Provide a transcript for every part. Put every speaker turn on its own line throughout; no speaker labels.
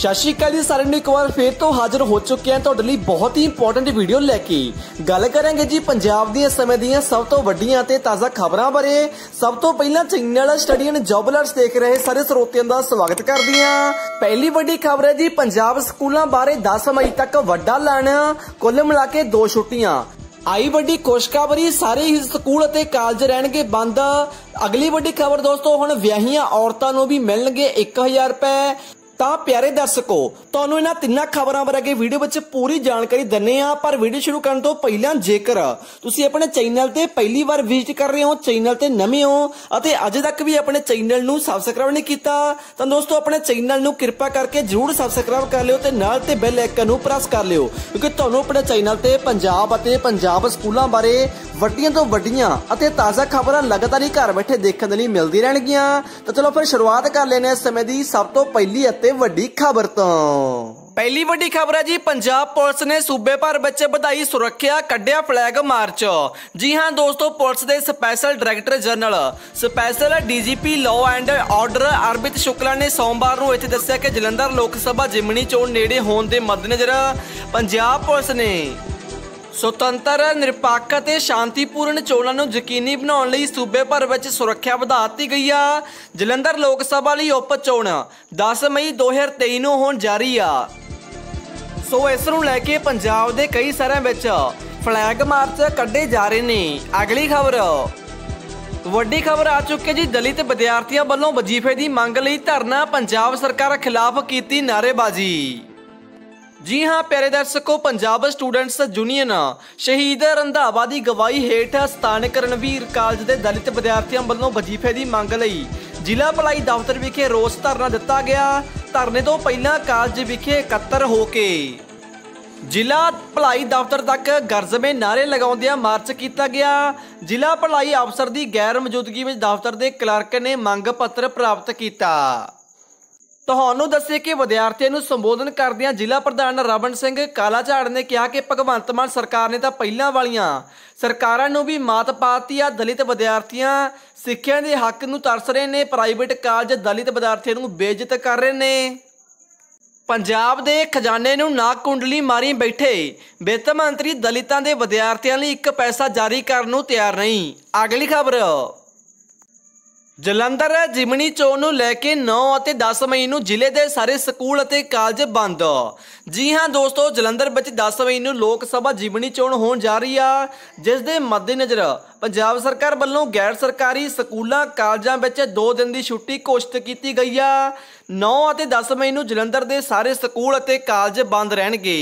ਸਤਿ ਸ਼੍ਰੀ ਅਕਾਲ ਜੀ ਸਾਰਿਆਂ ਨੂੰ ਇੱਕ ਵਾਰ ਫੇਰ ਤੋਂ ਹਾਜ਼ਰ ਹੋ ਚੁੱਕੇ ਹਾਂ। ਤੁਹਾਡੇ ਲਈ ਬਹੁਤ ਹੀ ਇੰਪੋਰਟੈਂਟ ਵੀਡੀਓ ਲੈ ਕੇ ਗੱਲ ਕਰਾਂਗੇ ਜੀ ਪੰਜਾਬ ਦੀਆਂ ਸਮੇਂ ਦੀਆਂ ਸਭ ਤੋਂ ਵੱਡੀਆਂ ਤੇ ਤਾਜ਼ਾ ਖਬਰਾਂ ਬਾਰੇ। ਸਭ ਤੋਂ ਪਹਿਲਾਂ channel study and job alerts ਦੇਖ ਰਹੇ ਸਾਰੇ ਸਰੋਤਿਆਂ ਦਾ ਸਵਾਗਤ ਕਰਦੀ ਹਾਂ। ਪਹਿਲੀ ਵੱਡੀ ਖਬਰ ਹੈ ਜੀ, ਪੰਜਾਬ ਸਕੂਲਾਂ ਬਾਰੇ 10 ਮਈ ਤੱਕ ਵੱਡਾ ਐਲਾਨ, ਕੁੱਲ ਮਿਲਾ ਕੇ ਦੋ ਛੁੱਟੀਆਂ। ਆਈ ਵੱਡੀ ਖੁਸ਼ਖਬਰੀ, ਸਾਰੇ ਹੀ ਸਕੂਲ ਅਤੇ ਕਾਲਜ ਰਹਿਣਗੇ ਬੰਦ। ਅਗਲੀ ਵੱਡੀ ਖਬਰ ਦੋਸਤੋ, ਹੁਣ ਵਿਆਹੀਆਂ ਔਰਤਾਂ ਨੂੰ ਵੀ ਮਿਲਣਗੇ 1000 ਰੁਪਏ। ਤਾਂ ਪਿਆਰੇ ਦਰਸ਼ਕੋ, ਤੁਹਾਨੂੰ ਇਹਨਾਂ ਤਿੰਨਾਂ ਖਬਰਾਂ ਬਾਰੇ ਵੀਡੀਓ ਵਿੱਚ ਪੂਰੀ ਜਾਣਕਾਰੀ ਦਿੰਨੇ ਆ ਪਰ ਵੀਡੀਓ ਸ਼ੁਰੂ ਕਰਨ ਤੋਂ ਪਹਿਲਾਂ ਜੇਕਰ ਤੁਸੀਂ ਆਪਣੇ ਚੈਨਲ ਤੇ ਪਹਿਲੀ ਵਾਰ ਵਿਜ਼ਿਟ ਕਰ ਰਹੇ ਹੋ ਚੈਨਲ ਤੇ ਨਵੇਂ ਹੋ, ਅਤੇ ਅਜੇ ਤੱਕ ਵੀ ਆਪਣੇ ਚੈਨਲ ਨੂੰ ਸਬਸਕ੍ਰਾਈਬ ਨਹੀਂ ਕੀਤਾ, ਤਾਂ ਦੋਸਤੋ ਆਪਣੇ ਚੈਨਲ ਨੂੰ ਕਿਰਪਾ ਕਰਕੇ ਜਰੂਰ ਸਬਸਕ੍ਰਾਈਬ ਕਰ ਲਿਓ ਤੇ ਨਾਲ ਤੇ ਬੈਲ ਆਈਕਨ ਨੂੰ ਪ੍ਰੈਸ ਕਰ ਲਿਓ, ਕਿਉਂਕਿ ਤੁਹਾਨੂੰ ਆਪਣੇ ਚੈਨਲ ਤੇ ਪੰਜਾਬ ਅਤੇ ਪੰਜਾਬ ਸਕੂਲਾਂ ਬਾਰੇ ਵੱਡੀਆਂ ਤੋਂ ਵੱਡੀਆਂ ਅਤੇ ਤਾਜ਼ਾ ਖਬਰਾਂ ਲਗਾਤਾਰ ਹੀ ਘਰ ਬੈਠੇ ਦੇਖਣ ਲਈ ਮਿਲਦੀ ਰਹਿਣਗੀਆਂ। ਤਾਂ ਚਲੋ ਫਿਰ ਸ਼ੁਰੂਆਤ ਕਰ ਲੈਨੇ ਇਸ ਸਮੇਂ ਦੀ ਸਭ ਤੋਂ ਪਹਿਲੀ ਅਤੇ ਵੱਡੀ ਖਬਰ ਤੋਂ। ਪਹਿਲੀ ਵੱਡੀ ਖਬਰ ਹੈ ਜੀ, ਪੰਜਾਬ ਪੁਲਿਸ ਨੇ ਸੂਬੇ ਭਰ ਵਿੱਚ ਵਧਾਈ ਸੁਰੱਖਿਆ ਕੱਢਿਆ ਫਲੈਗ ਮਾਰਚ। ਜੀ ਹਾਂ ਦੋਸਤੋ, ਪੁਲਿਸ ਦੇ special director general, special DGP law and order Arpit Shukla ਨੇ ਸੋਮਵਾਰ ਨੂੰ ਇੱਥੇ ਦੱਸਿਆ ਕਿ ਜਲੰਧਰ ਲੋਕ ਸਭਾ ਜਿਮਣੀ ਚੋਣ ਨੇੜੇ ਹੋਣ ਦੇ ਮੱਦੇਨਜ਼ਰ ਪੰਜਾਬ ਪੁਲਿਸ ਨੇ ਸੁਤੰਤਰ, ਨਿਰਪੱਖ ਅਤੇ ਸ਼ਾਂਤੀਪੂਰਨ ਚੋਣਾਂ ਨੂੰ ਯਕੀਨੀ ਬਣਾਉਣ ਲਈ ਸੂਬੇ ਭਰ ਵਿੱਚ ਸੁਰੱਖਿਆ ਵਧਾ ਦਿੱਤੀ ਗਈ ਆ। ਜਲੰਧਰ ਲੋਕ ਸਭਾ ਲਈ ਉਪ ਚੋਣ 10 ਮਈ 2023 ਨੂੰ ਹੋਣ ਜਾਰੀ ਆ। ਸੋ ਇਸ ਨੂੰ ਲੈ ਕੇ ਪੰਜਾਬ ਦੇ ਕਈ ਸ਼ਹਿਰਾਂ ਵਿੱਚ ਫਲੈਗ ਮਾਰਚ ਕੱਢੇ ਜਾ ਰਹੇ ਨੇ। ਅਗਲੀ ਖਬਰ, ਵੱਡੀ ਖਬਰ ਆ ਚੁੱਕੀ ਹੈ ਜੀ, ਦਲਿਤ ਵਿਦਿਆਰਥੀਆਂ ਵੱਲੋਂ ਵਜ਼ੀਫੇ ਦੀ ਮੰਗ ਲਈ ਧਰਨਾ, ਪੰਜਾਬ ਸਰਕਾਰ ਖਿਲਾਫ ਕੀਤੀ ਨਾਰੇਬਾਜ਼ੀ ਜੀ ਹਾਂ, ਪਿਆਰੇ ਦਰਸ਼ਕੋ, ਪੰਜਾਬ ਸਟੂਡੈਂਟਸ ਯੂਨੀਅਨ, ਸ਼ਹੀਦ ਰੰਧਾਵਾ ਦੀ ਗਵਾਹੀ ਹੇਠ ਸਥਾਨਕ ਰਣਵੀਰ ਕਾਲਜ ਦੇ ਦਲਿਤ ਵਿਦਿਆਰਥੀਆਂ ਵੱਲੋਂ ਵਜ਼ੀਫੇ ਦੀ ਮੰਗ ਲਈ ਜ਼ਿਲ੍ਹਾ ਭਲਾਈ ਦਫ਼ਤਰ ਵਿਖੇ ਰੋਸ ਧਰਨਾ ਦਿੱਤਾ ਗਿਆ। ਧਰਨੇ ਤੋਂ ਪਹਿਲਾਂ ਕਾਲਜ ਵਿਖੇ ਇਕੱਤਰ ਹੋ ਕੇ ਜ਼ਿਲ੍ਹਾ ਭਲਾਈ ਦਫ਼ਤਰ ਤੱਕ ਗਰਜਵੇਂ ਨਾਰੇ ਲਗਾਉਂਦਿਆਂ ਮਾਰਚ ਕੀਤਾ ਗਿਆ। ਜ਼ਿਲ੍ਹਾ ਭਲਾਈ ਅਫਸਰ ਦੀ ਗੈਰ ਮੌਜੂਦਗੀ ਵਿੱਚ ਦਫ਼ਤਰ ਦੇ ਕਲਰਕ ਨੇ ਮੰਗ ਪੱਤਰ ਪ੍ਰਾਪਤ ਕੀਤਾ। ਤੁਹਾਨੂੰ ਦੱਸੇ ਕਿ ਵਿਦਿਆਰਥੀਆਂ ਨੂੰ ਸੰਬੋਧਨ ਕਰਦਿਆਂ ਜ਼ਿਲ੍ਹਾ ਪ੍ਰਧਾਨ ਰਵਣ ਸਿੰਘ ਕਾਲਾਝਾੜ ਨੇ ਕਿਹਾ ਕਿ ਭਗਵੰਤ ਮਾਨ ਸਰਕਾਰ ਨੇ ਤਾਂ ਪਹਿਲਾਂ ਵਾਲੀਆਂ ਸਰਕਾਰਾਂ ਨੂੰ ਵੀ ਮਾਤ ਪਾਤੀ ਆ, ਦਲਿਤ ਵਿਦਿਆਰਥੀਆਂ ਸਿੱਖਿਆ ਦੇ ਹੱਕ ਨੂੰ ਤਰਸ ਰਹੇ ਨੇ, ਪ੍ਰਾਈਵੇਟ ਕਾਲਜ ਦਲਿਤ ਵਿਦਿਆਰਥੀਆਂ ਨੂੰ ਬੇਇੱਜ਼ਤ ਕਰ ਰਹੇ ਨੇ। ਪੰਜਾਬ ਦੇ ਖਜ਼ਾਨੇ ਨੂੰ ਨਾਕ ਕੁੰਡਲੀ ਮਾਰੀ ਬੈਠੇ ਵਿੱਤ ਮੰਤਰੀ ਦਲਿਤਾਂ ਦੇ ਵਿਦਿਆਰਥੀਆਂ ਲਈ ਇੱਕ ਪੈਸਾ ਜਾਰੀ ਕਰਨ ਨੂੰ ਤਿਆਰ ਨਹੀਂ। ਅਗਲੀ ਖਬਰ। ਜਲੰਧਰ ਜਿਮਣੀ ਚੋਣ ਨੂੰ ਲੈ ਕੇ 9 ਅਤੇ 10 ਮਈ ਨੂੰ ਜ਼ਿਲ੍ਹੇ ਦੇ ਸਾਰੇ ਸਕੂਲ ਅਤੇ ਕਾਲਜ ਬੰਦ। ਜੀ ਹਾਂ ਦੋਸਤੋ, ਜਲੰਧਰ ਵਿੱਚ 10 ਮਈ ਨੂੰ ਲੋਕ ਸਭਾ ਜਿਮਣੀ ਚੋਣ ਹੋਣ ਜਾ ਰਹੀ ਆ, ਜਿਸ ਦੇ ਮੱਦੇਨਜ਼ਰ ਪੰਜਾਬ ਸਰਕਾਰ ਵੱਲੋਂ ਗੈਰ ਸਰਕਾਰੀ ਸਕੂਲਾਂ, ਕਾਲਜਾਂ ਵਿੱਚ 2 ਦਿਨ ਦੀ ਛੁੱਟੀ ਘੋਸ਼ਿਤ ਕੀਤੀ ਗਈ ਆ। 9 ਅਤੇ 10 ਮਈ ਨੂੰ ਜਲੰਧਰ ਦੇ ਸਾਰੇ ਸਕੂਲ ਅਤੇ ਕਾਲਜ ਬੰਦ ਰਹਿਣਗੇ।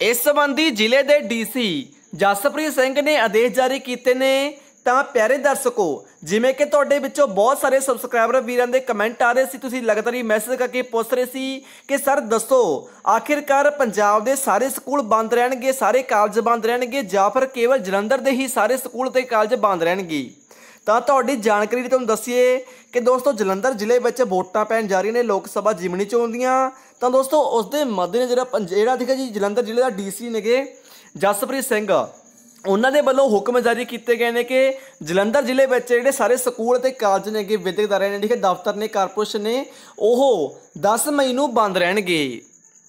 ਇਸ ਸੰਬੰਧੀ ਜ਼ਿਲ੍ਹੇ ਦੇ ਡੀਸੀ ਜਸਪ੍ਰੀਤ ਸਿੰਘ ਨੇ ਆਦੇਸ਼ ਜਾਰੀ ਕੀਤੇ ਨੇ। ਤਾਂ ਪਿਆਰੇ ਦਰਸ਼ਕੋ, ਜਿਵੇਂ ਕਿ ਤੁਹਾਡੇ ਵਿੱਚੋਂ ਬਹੁਤ ਸਾਰੇ ਸਬਸਕ੍ਰਾਈਬਰ ਵੀਰਾਂ ਦੇ ਕਮੈਂਟ ਆ ਰਹੇ ਸੀ, ਤੁਸੀਂ ਲਗਾਤਾਰ ਹੀ ਮੈਸੇਜ ਕਰਕੇ ਪੁੱਛ ਰਹੇ ਸੀ ਕਿ ਸਰ ਦੱਸੋ, ਆਖਿਰਕਾਰ ਪੰਜਾਬ ਦੇ ਸਾਰੇ ਸਕੂਲ ਬੰਦ ਰਹਿਣਗੇ, ਸਾਰੇ ਕਾਲਜ ਬੰਦ ਰਹਿਣਗੇ ਜਾਂ ਫਿਰ ਕੇਵਲ ਜਲੰਧਰ ਦੇ ਹੀ ਸਾਰੇ ਸਕੂਲ ਤੇ ਕਾਲਜ ਬੰਦ ਰਹਿਣਗੇ? ਤਾਂ ਤੁਹਾਡੀ ਜਾਣਕਾਰੀ ਲਈ ਤੁਹਾਨੂੰ ਦੱਸੀਏ ਕਿ ਦੋਸਤੋ, ਜਲੰਧਰ ਜ਼ਿਲ੍ਹੇ ਵਿੱਚ ਵੋਟਾਂ ਪੈਣ ਜਾ ਰਹੀਆਂ ਨੇ, ਲੋਕ ਸਭਾ ਜਿਮਣੀ ਚੋਣ ਦੀਆਂ ਤਾਂ ਦੋਸਤੋ ਉਸ ਦੇ ਮੱਦੇਨਜ਼ਰ ਜਿਹੜਾ ਦੇਖਿਆ ਜੀ ਜਲੰਧਰ ਜ਼ਿਲ੍ਹੇ ਦਾ ਡੀਸੀ ਨੇਗੇ, ਜਸਪ੍ਰੀਤ ਸਿੰਘ। ਉਹਨਾਂ ਦੇ ਵੱਲੋਂ ਹੁਕਮ ਜਾਰੀ ਕੀਤੇ ਗਏ ਨੇ ਕਿ ਜਲੰਧਰ ਜ਼ਿਲ੍ਹੇ ਵਿੱਚ ਜਿਹੜੇ ਸਾਰੇ ਸਕੂਲ ਅਤੇ ਕਾਲਜ ਨੇਗੇ ਵਿਦਿਅਕ ਅਦਾਰੇ ਨੇ ਜਿਹੜੇ ਦਫ਼ਤਰ ਨੇ, ਕਾਰਪੋਰੇਸ਼ਨ ਨੇ, ਉਹ 10 ਮਈ ਨੂੰ ਬੰਦ ਰਹਿਣਗੇ।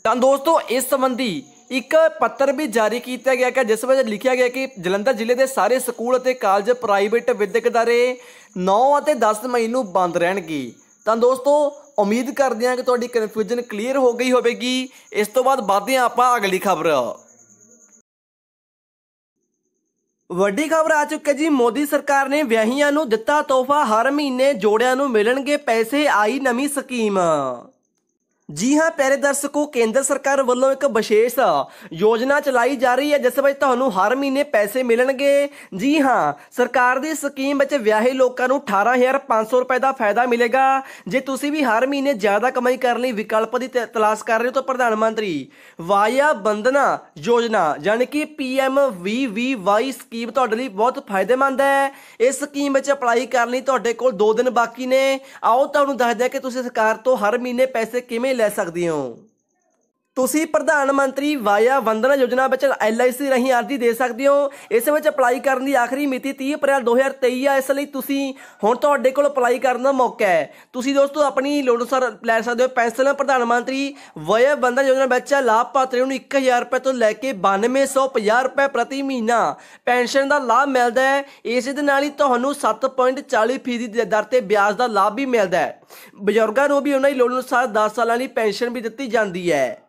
ਤਾਂ ਦੋਸਤੋ, ਇਸ ਸੰਬੰਧੀ ਇੱਕ ਪੱਤਰ ਵੀ ਜਾਰੀ ਕੀਤਾ ਗਿਆ ਕਿ ਜਿਸ ਵਿੱਚ ਲਿਖਿਆ ਗਿਆ ਕਿ ਜਲੰਧਰ ਜ਼ਿਲ੍ਹੇ ਦੇ ਸਾਰੇ ਸਕੂਲ ਅਤੇ ਕਾਲਜ ਪ੍ਰਾਈਵੇਟ ਵਿਦਿਅਕ ਅਦਾਰੇ 9 ਅਤੇ 10 ਮਈ ਨੂੰ ਬੰਦ ਰਹਿਣਗੇ। ਤਾਂ ਦੋਸਤੋ, ਉਮੀਦ ਕਰਦੇ ਹਾਂ ਕਿ ਤੁਹਾਡੀ ਕਨਫਿਊਜ਼ਨ ਕਲੀਅਰ ਹੋ ਗਈ ਹੋਵੇਗੀ। ਇਸ ਤੋਂ ਬਾਅਦ ਵਧਦੇ ਹਾਂ ਆਪਾਂ ਅਗਲੀ ਖਬਰ। ਵੱਡੀ ਖਬਰ ਆ ਚੁੱਕੀ ਜੀ, ਮੋਦੀ ਸਰਕਾਰ ਨੇ ਵਿਆਹੀਆਂ ਨੂੰ ਦਿੱਤਾ ਤੋਹਫਾ, ਹਰ ਮਹੀਨੇ ਜੋੜਿਆਂ ਨੂੰ ਮਿਲਣਗੇ ਪੈਸੇ, ਆਈ ਨਵੀਂ ਸਕੀਮ। ਜੀ ਹਾਂ ਪਿਆਰੇ ਦਰਸ਼ਕੋ, ਕੇਂਦਰ ਸਰਕਾਰ ਵੱਲੋਂ ਇੱਕ ਵਿਸ਼ੇਸ਼ ਯੋਜਨਾ ਚਲਾਈ ਜਾ ਰਹੀ ਹੈ, ਜਿਸ ਵਿੱਚ ਤੁਹਾਨੂੰ ਹਰ ਮਹੀਨੇ ਪੈਸੇ ਮਿਲਣਗੇ। ਜੀ ਹਾਂ, ਸਰਕਾਰ ਦੀ ਸਕੀਮ ਵਿੱਚ ਵਿਆਹੇ ਲੋਕਾਂ ਨੂੰ 18500 ਰੁਪਏ ਦਾ ਫਾਇਦਾ ਮਿਲੇਗਾ। ਜੇ ਤੁਸੀਂ ਵੀ ਹਰ ਮਹੀਨੇ ਜ਼ਿਆਦਾ ਕਮਾਈ ਕਰਨ ਲਈ ਵਿਕਲਪ ਦੀ ਤਲਾਸ਼ ਕਰ ਰਹੇ ਹੋ ਤਾਂ ਪ੍ਰਧਾਨ ਮੰਤਰੀ, ਵਾਇਆ ਬੰਦਨਾ ਯੋਜਨਾ, ਯਾਨੀ ਕਿ ਪੀਐਮਵੀਵੀਵਾਈ ਸਕੀਮ ਤੁਹਾਡੇ ਲਈ ਬਹੁਤ ਫਾਇਦੇਮੰਦ ਹੈ। ਇਸ ਸਕੀਮ ਵਿੱਚ ਅਪਲਾਈ ਕਰਨ ਲਈ ਤੁਹਾਡੇ ਕੋਲ 2 ਦਿਨ ਬਾਕੀ ਨੇ। ਆਓ ਤੁਹਾਨੂੰ ਦੱਸਦੇ ਹਾਂ ਕਿ ਤੁਸੀਂ ਸਰਕਾਰ ਤੋਂ ਹਰ ਮਹੀਨੇ ਪੈਸੇ ਕਿਵੇਂ ਲੈ ਸਕਦੇ ਹੋ। ਤੁਸੀਂ ਪ੍ਰਧਾਨ ਮੰਤਰੀ ਵਾਇਆ ਵੰਦਨਾ ਯੋਜਨਾ ਵਿੱਚ ਐਲਆਈਸੀ ਰਾਹੀਂ ਅਰਜ਼ੀ ਦੇ ਸਕਦੇ ਹੋ। ਇਸ ਵਿੱਚ ਅਪਲਾਈ ਕਰਨ ਦੀ ਆਖਰੀ ਮਿਤੀ 30 ਅਪ੍ਰੈਲ 2023 ਆ। ਇਸ ਲਈ ਤੁਸੀਂ ਹੁਣ ਤੁਹਾਡੇ ਕੋਲ ਅਪਲਾਈ ਕਰਨ ਦਾ ਮੌਕਾ ਹੈ। ਤੁਸੀਂ ਦੋਸਤੋ ਆਪਣੀ ਲੋੜ ਅਨੁਸਾਰ ਲੈ ਸਕਦੇ ਹੋ ਪੈਨਸ਼ਨ ਪ੍ਰਧਾਨ ਮੰਤਰੀ ਵਾਇਆ ਵੰਦਨਾ ਯੋਜਨਾ ਵਿੱਚ ਲਾਭਪਾਤਰੀ ਨੂੰ 1000 ਰੁਪਏ ਤੋਂ ਲੈ ਕੇ 9250 ਰੁਪਏ ਪ੍ਰਤੀ ਮਹੀਨਾ ਪੈਨਸ਼ਨ ਦਾ ਲਾਭ ਮਿਲਦਾ ਹੈ। ਇਸ ਦੇ ਨਾਲ ਹੀ ਤੁਹਾਨੂੰ 7.40% ਫੀਸਦੀ ਦੀ ਦਰ ਤੇ ਵਿਆਜ ਦਾ ਲਾਭ ਵੀ ਮਿਲਦਾ ਹੈ। ਬਜ਼ੁਰਗਾਂ ਨੂੰ ਵੀ ਉਹਨਾਂ ਦੀ ਲੋੜ ਅਨੁਸਾਰ 10 ਸਾਲਾਂ ਲਈ ਪੈਨਸ਼ਨ ਵੀ ਦਿੱਤੀ ਜਾਂਦੀ ਹੈ।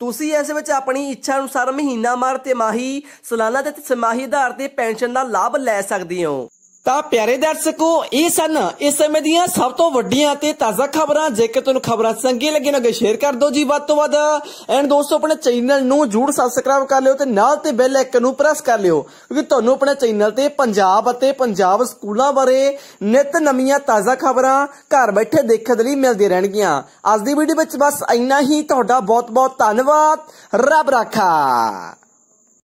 ਤੁਸੀਂ ਇਸ ਵਿੱਚ ਆਪਣੀ ਇੱਛਾ ਅਨੁਸਾਰ ਮਹੀਨਾਵਾਰ ਤੇ ਮਾਹੀ, ਸਾਲਾਨਾ ਤੇ ਸਮਾਹੀ ਆਧਾਰ ਤੇ ਪੈਨਸ਼ਨ ਦਾ ਲਾਭ ਲੈ ਸਕਦੇ ਹੋ। ਤਾਂ ਪਿਆਰੇ ਦਰਸ਼ਕੋ, ਇਹ ਸਨ ਇਸ ਸਮੇਂ ਦੀਆਂ ਸਭ ਤੋਂ ਵੱਡੀਆਂ ਤੇ ਤਾਜ਼ਾ ਖਬਰਾਂ। ਜੇਕਰ ਤੁਹਾਨੂੰ ਖਬਰਾਂ ਚੰਗੀਆਂ ਲੱਗੀਆਂ ਨਾ ਸ਼ੇਅਰ ਕਰ ਦਿਓ ਜੀ। ਵੱਧ ਤੋਂ ਵੱਧ ਐਂਡ ਦੋਸਤੋ, ਆਪਣੇ ਚੈਨਲ ਨੂੰ ਜਰੂਰ ਸਬਸਕ੍ਰਾਈਬ ਕਰ ਲਿਓ ਤੇ ਨਾਲ ਤੇ ਬੈਲ ਆਈਕਨ ਨੂੰ ਪ੍ਰੈਸ ਕਰ ਲਿਓ, ਕਿਉਂਕਿ ਤੁਹਾਨੂੰ ਆਪਣੇ ਚੈਨਲ ਤੇ ਪੰਜਾਬ ਅਤੇ ਪੰਜਾਬ ਸਕੂਲਾਂ ਬਾਰੇ ਨਿਤ ਨਵੀਆਂ ਤਾਜ਼ਾ ਖਬਰਾਂ ਘਰ ਬੈਠੇ ਦੇਖਣ ਲਈ ਮਿਲਦੀਆਂ ਰਹਿਣਗੀਆਂ। ਅੱਜ ਦੀ ਵੀਡੀਓ ਵਿੱਚ ਬਸ ਇੰਨਾ ਹੀ। ਤੁਹਾਡਾ ਬਹੁਤ ਬਹੁਤ ਧੰਨਵਾਦ। ਰੱਬ ਰਾਖਾ।